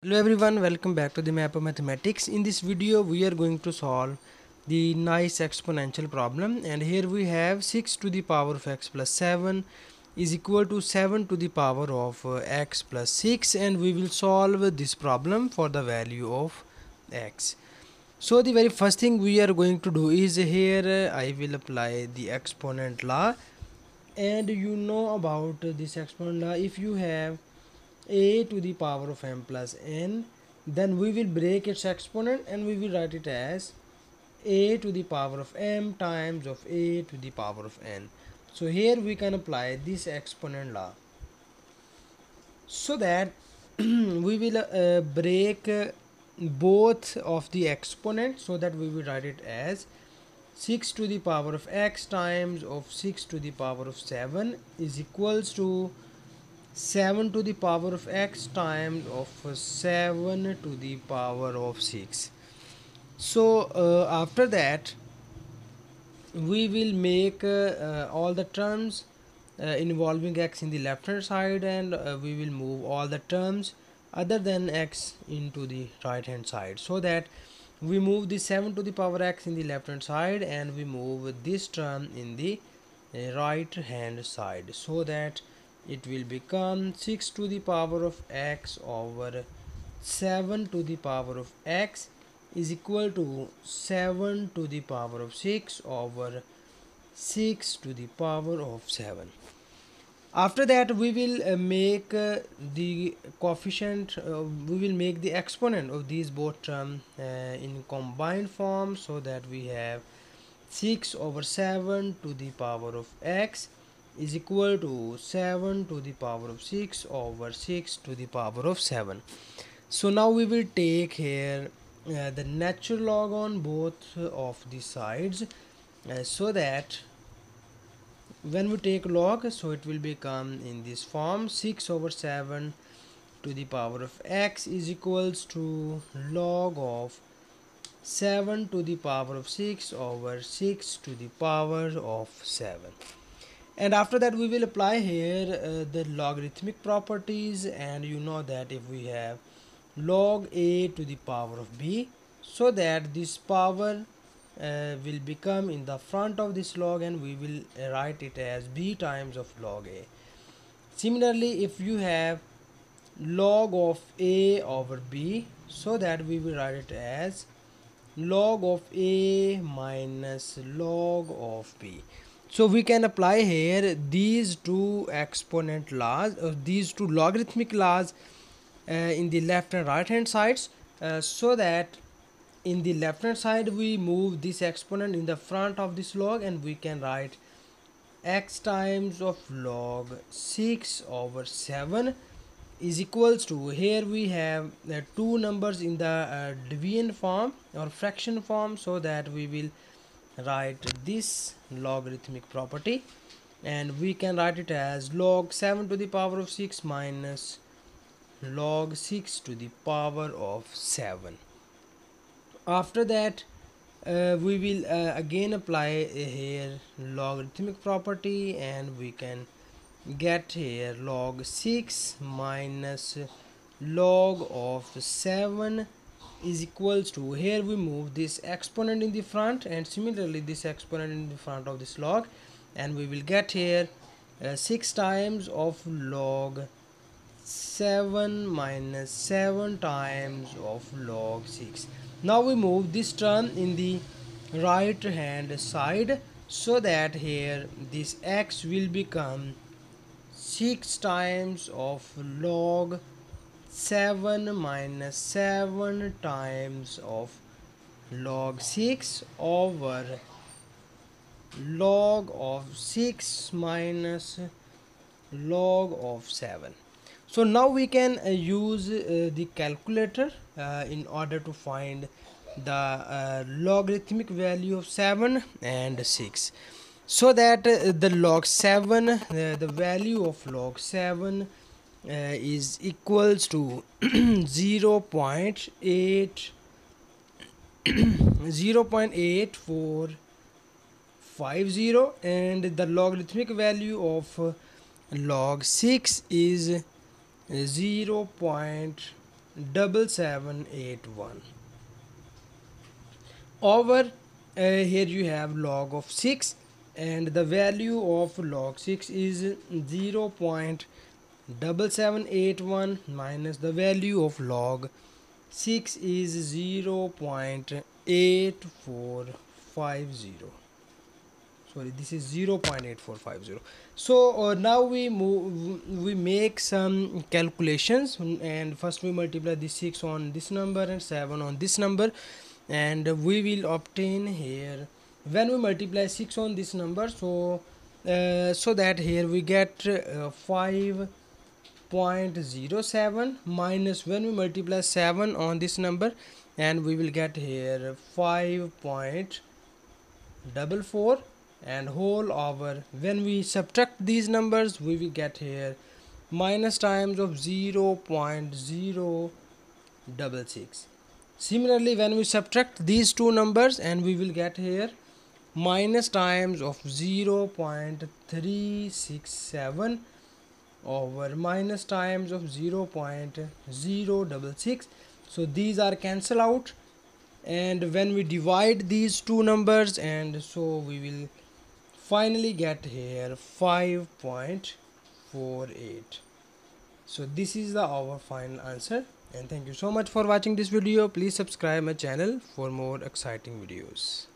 Hello everyone, welcome back to the map of mathematics. In this video we are going to solve the nice exponential problem and here we have 6 to the power of x plus 7 is equal to 7 to the power of uh, x plus 6 and we will solve this problem for the value of x. So the very first thing we are going to do is here uh, I will apply the exponent law and you know about this exponent law if you have a to the power of m plus n. Then we will break its exponent and we will write it as a to the power of m times of a to the power of n. So here we can apply this exponent law. So that we will uh, break uh, both of the exponents so that we will write it as 6 to the power of x times of 6 to the power of 7 is equals to 7 to the power of x times of 7 to the power of 6 so uh, after that we will make uh, all the terms uh, involving x in the left hand side and uh, we will move all the terms other than x into the right hand side. So that we move the 7 to the power x in the left hand side and we move this term in the uh, right hand side. So that it will become 6 to the power of x over 7 to the power of x is equal to 7 to the power of 6 over 6 to the power of 7 after that we will uh, make uh, the coefficient uh, we will make the exponent of these both terms uh, in combined form so that we have 6 over 7 to the power of x is equal to 7 to the power of 6 over 6 to the power of 7 so now we will take here uh, the natural log on both of the sides uh, so that when we take log so it will become in this form 6 over 7 to the power of x is equals to log of 7 to the power of 6 over 6 to the power of 7 and after that we will apply here uh, the logarithmic properties. And you know that if we have log a to the power of b so that this power uh, will become in the front of this log and we will write it as b times of log a. Similarly if you have log of a over b so that we will write it as log of a minus log of b so we can apply here these two exponent laws or uh, these two logarithmic laws uh, in the left and right hand sides uh, so that in the left hand side we move this exponent in the front of this log and we can write x times of log 6 over 7 is equals to here we have uh, two numbers in the uh, division form or fraction form so that we will write this logarithmic property and we can write it as log 7 to the power of 6 minus log 6 to the power of 7 after that uh, we will uh, again apply here logarithmic property and we can get here log 6 minus log of 7 is equals to here we move this exponent in the front and similarly this exponent in the front of this log. And we will get here uh, 6 times of log 7 minus 7 times of log 6 now we move this term in the right hand side so that here this x will become 6 times of log 7 minus 7 times of log 6 over log of 6 minus log of 7 so now we can uh, use uh, the calculator uh, in order to find the uh, logarithmic value of 7 and 6 so that uh, the log 7 uh, the value of log 7 uh, is equals to 0 0.8 0 0.8450 and the logarithmic value of log 6 is zero point double seven eight one. Over uh, here you have log of 6 and the value of log 6 is 0 0.7781 minus the value of log 6 is 0 0.8450 sorry this is 0.8450 so uh, now we move we make some calculations and first we multiply this 6 on this number and 7 on this number and we will obtain here when we multiply 6 on this number so uh, so that here we get uh, 5.07 minus when we multiply 7 on this number and we will get here 5.44 and whole over. When we subtract these numbers we will get here minus times of 0 0.066 similarly when we subtract these two numbers and we will get here minus times of 0 0.367 over minus times of 0 0.066 so these are cancel out. And when we divide these two numbers and so we will finally get here 5.48 so this is the our final answer. And thank you so much for watching this video. Please subscribe my channel for more exciting videos